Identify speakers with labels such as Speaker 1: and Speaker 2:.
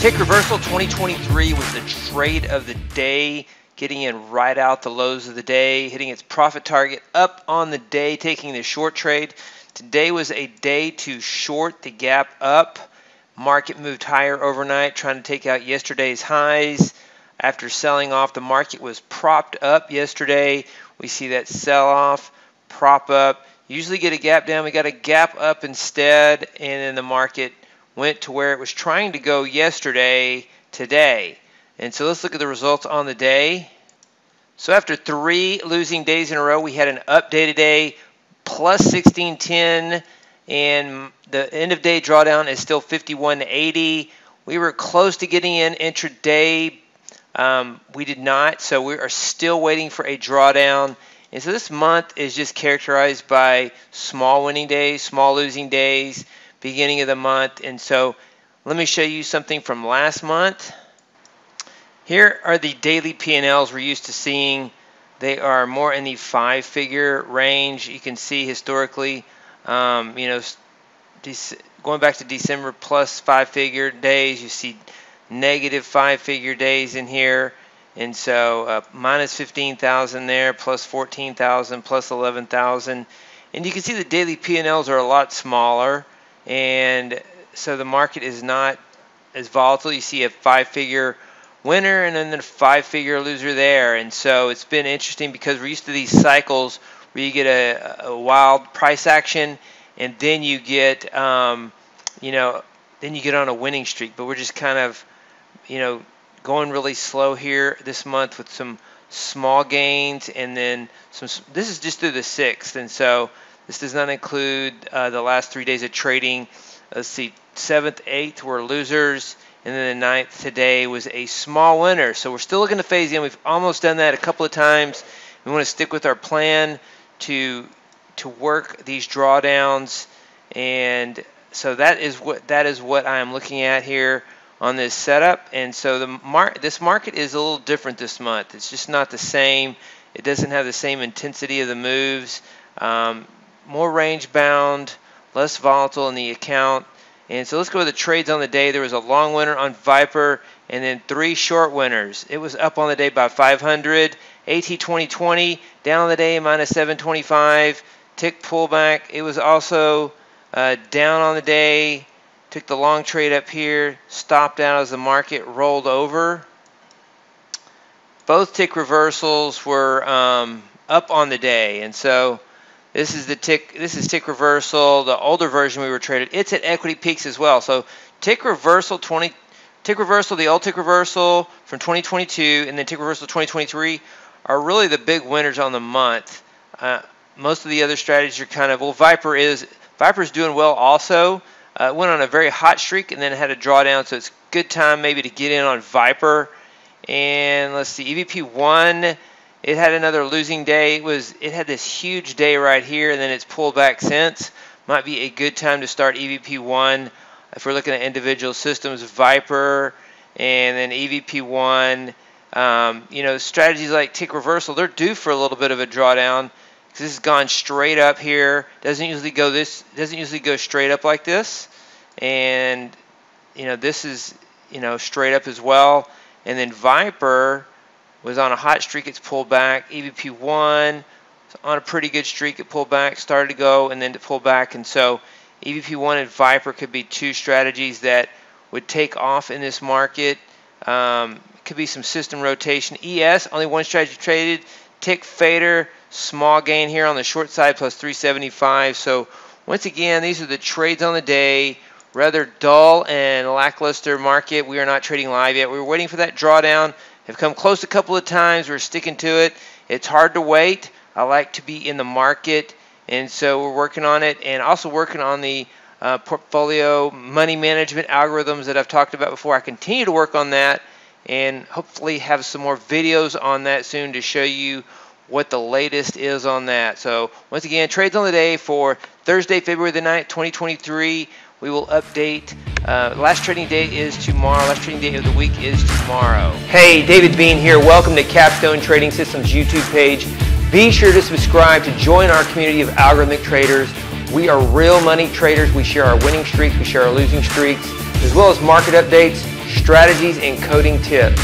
Speaker 1: Tick Reversal 2023 was the trade of the day, getting in right out the lows of the day, hitting its profit target up on the day, taking the short trade. Today was a day to short the gap up. Market moved higher overnight, trying to take out yesterday's highs. After selling off, the market was propped up yesterday. We see that sell off, prop up. Usually get a gap down. We got a gap up instead, and then the market went to where it was trying to go yesterday today. And so let's look at the results on the day. So after three losing days in a row, we had an updated day today, plus 1610 and the end of day drawdown is still 5180. We were close to getting in intraday. Um, we did not, so we are still waiting for a drawdown. And so this month is just characterized by small winning days, small losing days beginning of the month. And so let me show you something from last month. Here are the daily P&Ls we're used to seeing. They are more in the five-figure range. You can see historically, um, you know, going back to December plus five-figure days, you see negative five-figure days in here. And so uh, minus 15,000 there, plus 14,000, plus 11,000. And you can see the daily P&Ls are a lot smaller and so the market is not as volatile. You see a five-figure winner and then a five-figure loser there, and so it's been interesting because we're used to these cycles where you get a, a wild price action and then you get, um, you know, then you get on a winning streak. But we're just kind of, you know, going really slow here this month with some small gains and then some. This is just through the sixth, and so this does not include uh, the last three days of trading. Let's see, 7th, 8th were losers, and then the 9th today was a small winner. So we're still looking to phase in. We've almost done that a couple of times. We want to stick with our plan to to work these drawdowns, and so that is what that is what I am looking at here on this setup. And so the mar this market is a little different this month. It's just not the same. It doesn't have the same intensity of the moves. Um, more range bound, less volatile in the account. And so let's go to the trades on the day. There was a long winner on Viper and then three short winners. It was up on the day by 500. AT 2020 down on the day minus 725. Tick pullback. It was also uh, down on the day. Took the long trade up here. Stopped out as the market rolled over. Both tick reversals were um, up on the day. And so this is the tick. This is tick reversal. The older version we were traded. It's at equity peaks as well. So tick reversal 20, tick reversal, the old tick reversal from 2022, and then tick reversal 2023 are really the big winners on the month. Uh, most of the other strategies are kind of well. Viper is Viper is doing well also. Uh, went on a very hot streak and then had a drawdown, so it's good time maybe to get in on Viper. And let's see, EVP one it had another losing day. It was it had this huge day right here, and then it's pulled back since. Might be a good time to start EVP one if we're looking at individual systems, Viper, and then EVP one. Um, you know, strategies like tick reversal, they're due for a little bit of a drawdown because this has gone straight up here. Doesn't usually go this. Doesn't usually go straight up like this, and you know this is you know straight up as well. And then Viper was on a hot streak, it's pulled back. EVP1 on a pretty good streak, it pulled back, started to go, and then to pull back. And so EVP1 and Viper could be two strategies that would take off in this market. Um, could be some system rotation. ES, only one strategy traded. Tick fader, small gain here on the short side, plus 375. So once again, these are the trades on the day. Rather dull and lackluster market. We are not trading live yet. We are waiting for that drawdown have come close a couple of times. We're sticking to it. It's hard to wait. I like to be in the market, and so we're working on it, and also working on the uh, portfolio money management algorithms that I've talked about before. I continue to work on that, and hopefully have some more videos on that soon to show you what the latest is on that. So once again, trades on the day for Thursday, February the 9th, 2023 we will update. Uh, last trading day is tomorrow. Last trading day of the week is tomorrow. Hey, David Bean here. Welcome to Capstone Trading Systems YouTube page. Be sure to subscribe to join our community of algorithmic traders. We are real money traders. We share our winning streaks, we share our losing streaks, as well as market updates, strategies and coding tips.